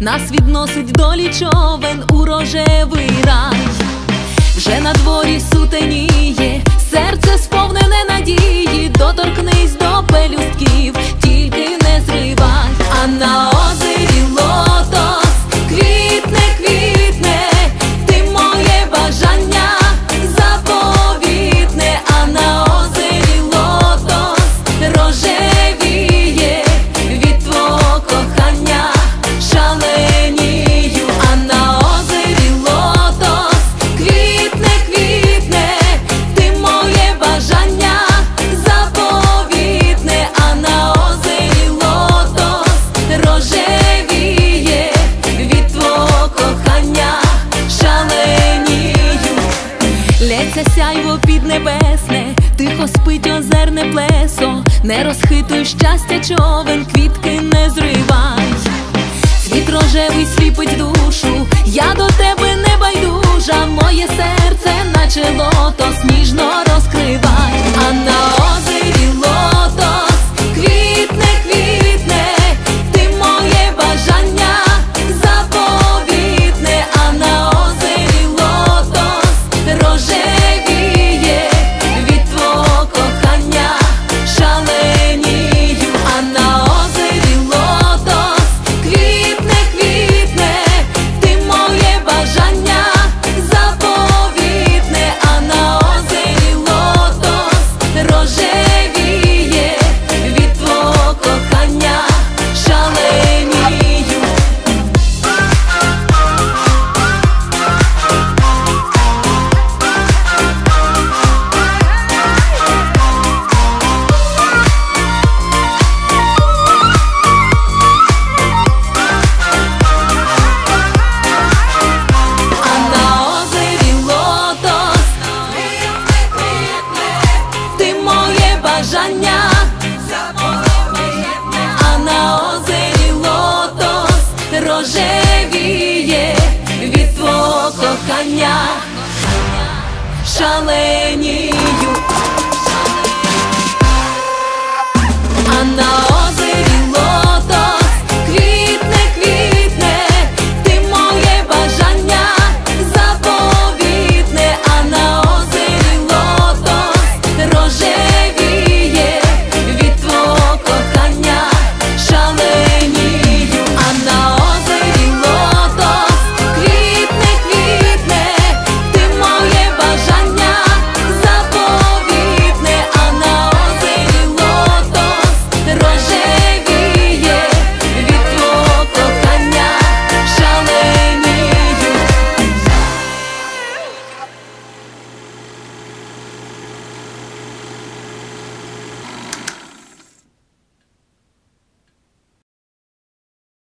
нас відносить долі човен у рожевий рай, вже на дворі сутеніє, серце спокійно колесо, не розхитуй щастя, човен, квітки не зривай, світ рожевий сліпить душу. Я кохання, шалені.